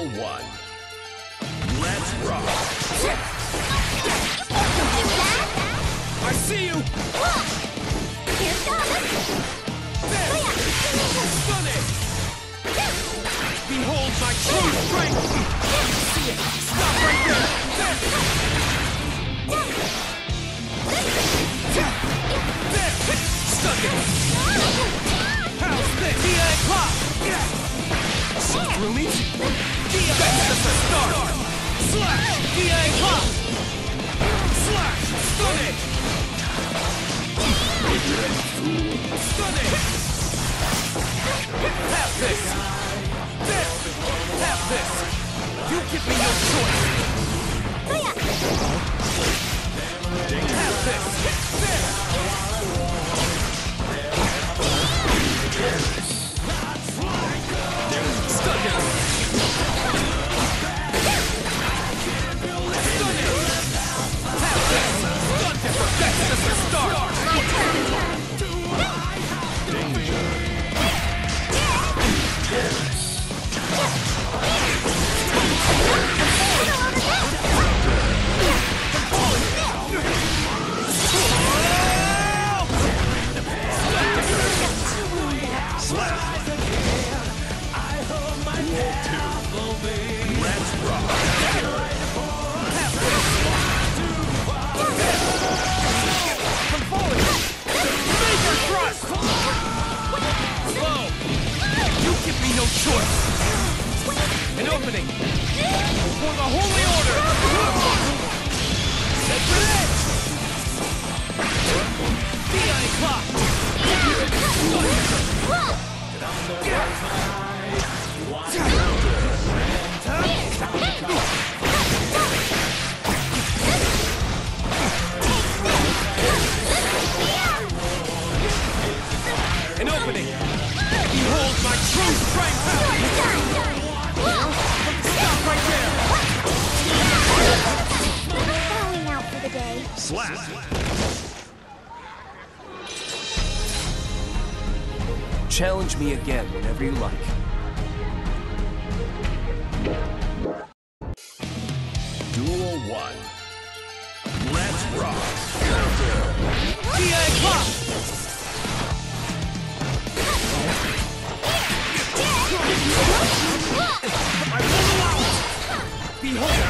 Duel 1. Let's rock. I see you! Here comes! Stun! Behold my true strength! See it! Stop right there! There! Stun Edge! How's this? Pop! Thrill me! Slash! Stun Edge! Stun Edge! Have this! This! You give me no choice! This! No choice! An opening! For the Holy Order! Sacred Edge! Dire Eclat! An Slap. Challenge me again whenever you like. Duel 1. Let's rock. Dire Eclat! I will allow it! Behold!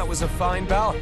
That was a fine bout.